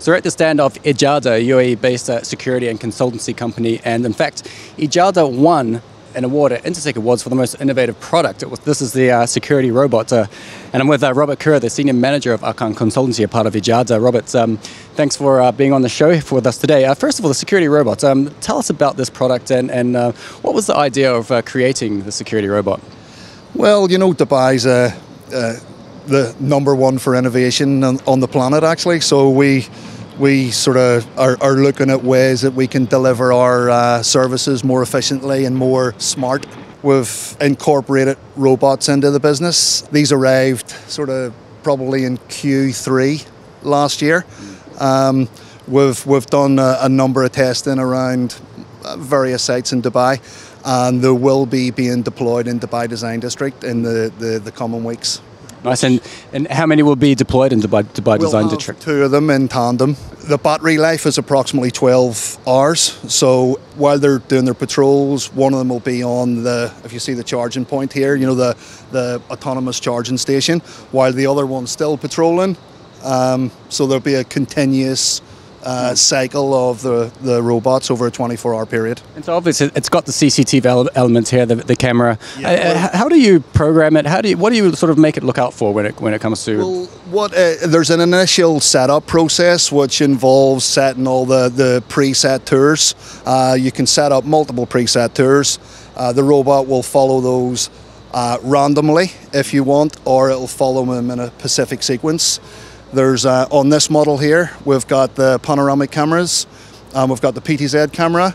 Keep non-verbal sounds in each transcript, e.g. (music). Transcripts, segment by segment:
So we're at the stand of Ejadah, a UAE-based uh, security and consultancy company, and in fact, Ejadah won an award at Intersec Awards for the most innovative product. Was, this is the uh, security robot, uh, and I'm with uh, Robert Kerr, the senior manager of Arkan Consultancy, a part of Ejadah. Robert, um, thanks for uh, being on the show with us today. Uh, first of all, the security robot. Um, tell us about this product and, and what was the idea of creating the security robot? Well, you know, Dubai's the number one for innovation on, on the planet, actually. So we we sort of are, are, looking at ways that we can deliver our uh, services more efficiently and more smart. We've incorporated robots into the business. These arrived sort of probably in Q3 last year. Um, we've we've done a, a, number of testing around uh, various sites in Dubai, and they will be being deployed in Dubai Design District in the, the, the coming weeks. Nice. And, and how many will be deployed in Dubai, Dubai we'll Design District? Two of them in tandem. The battery life is approximately 12 hours. So while they're doing their patrols, one of them will be on the, if you see the charging point here, you know, the, the autonomous charging station, while the other one's still patrolling. Um, so there'll be a continuous uh, cycle of the, the robots over a 24 hour period. And so obviously it's got the CCTV elements here, the, the camera. Yeah, uh, uh how do you program it? How do you, what do you sort of make it look out for when it, when it comes to? Well, what, uh, there's an initial setup process which involves setting all the, the preset tours. Uh, you can set up multiple preset tours. Uh, the robot will follow those randomly if you want, or it'll follow them in a specific sequence. There's uh, on this model here, we've got the panoramic cameras, um, we've got the PTZ camera,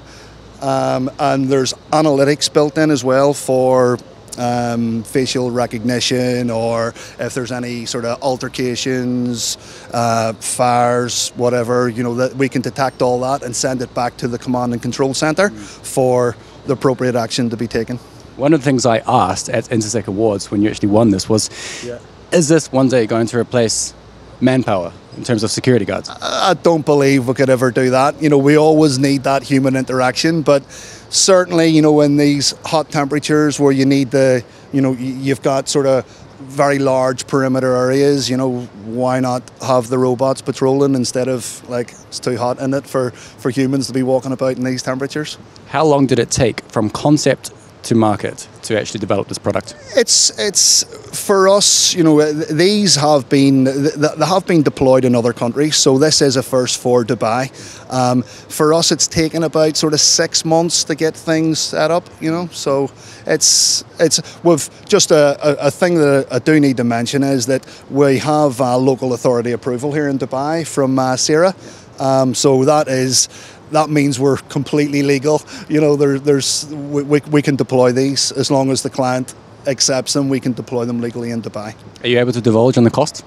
um, and there's analytics built in as well for um, facial recognition or if there's any sort of altercations, uh, fires, whatever, you know, that we can detect all that and send it back to the command and control center mm. for the appropriate action to be taken. One of the things I asked at Intersec Awards when you actually won this was, yeah. is this one day going to replace manpower in terms of security guards? I don't believe we could ever do that. You know, we always need that human interaction, but certainly, you know, in these hot temperatures where you need the, you know, you've got sort of very large perimeter areas, you know, why not have the robots patrolling instead of like it's too hot in it for, for humans to be walking about in these temperatures? How long did it take from concept to market to actually develop this product? It's it's for us, you know, these have been they have been deployed in other countries, so this is a first for Dubai. Um, for us, it's taken about sort of six months to get things set up, you know. So it's it's we've just a, a, a thing that I do need to mention is that we have local authority approval here in Dubai from uh, SIRA. Um, so that is that means we're completely legal. You know, there, there's we, we, we can deploy these as long as the client accepts them. We can deploy them legally in Dubai. Are you able to divulge on the cost?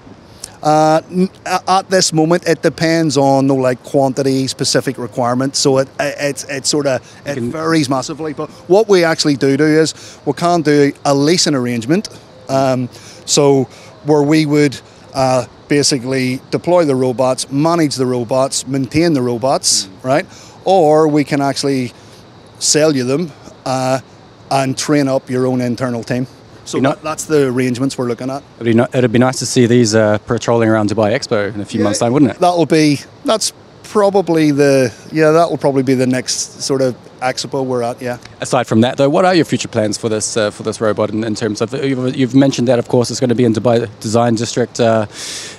Uh, at this moment, it depends on no like quantity, specific requirements. So it it, it sort of it varies massively. But what we actually do do is we can do a leasing arrangement. Um, so where we would uh, basically deploy the robots, manage the robots, maintain the robots, mm. right? Or we can actually sell you them uh, and train up your own internal team. So that, that's the arrangements we're looking at. It'd be, no, it'd be nice to see these uh, patrolling around Dubai Expo in a few yeah, months' time, wouldn't it? That'll be that's probably the yeah that will probably be the next sort of expo we're at yeah. Aside from that though what are your future plans for this uh, for this robot in, in terms of you've, you've, mentioned that of course it's going to be in dubai design district. Uh,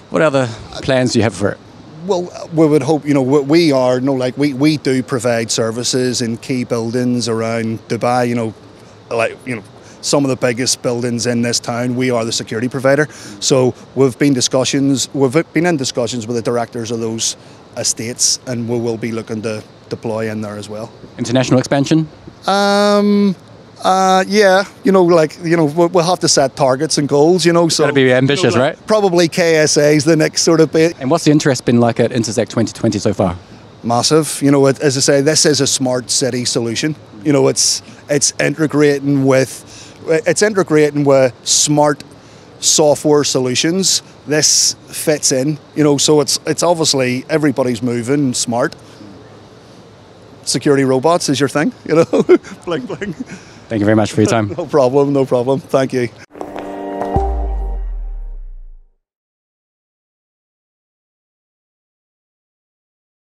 what other plans do you have for it? Well, we would hope, you know, we are, no, like, we, we do provide services in key buildings around Dubai, you know, like, you know, some of the biggest buildings in this town, we are the security provider. So we've been discussions, we've been in discussions with the directors of those estates, and we will be looking to deploy in there as well. International expansion? Um, uh, yeah, you know, like you know, we'll have to set targets and goals. You know, so got to be ambitious, you know, like right? Probably KSA is the next sort of bit. And what's the interest been like at Intersec 2020 so far? Massive. You know, as I say, this is a smart city solution. You know, it's it's integrating with it's integrating with smart software solutions. This fits in. You know, so it's it's obviously everybody's moving smart. Security robots is your thing, you know. (laughs) bling bling. Thank you very much for your time. (laughs) no problem, no problem. Thank you.